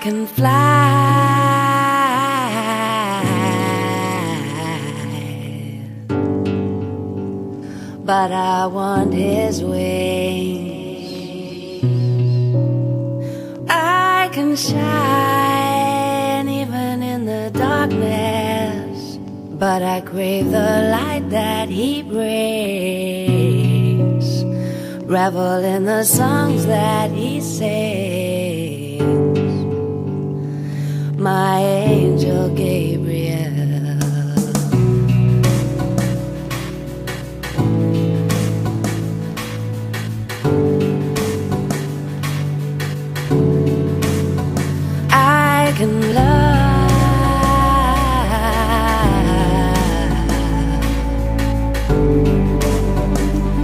can fly, but I want his wings. I can shine even in the darkness, but I crave the light that he brings. Revel in the songs that he sings. Can love,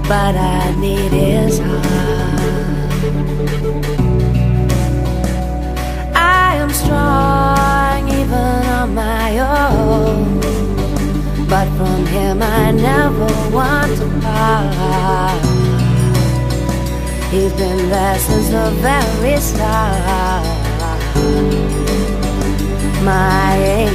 but I need his heart. I am strong even on my own, but from him I never want to part. He's been there since the very start my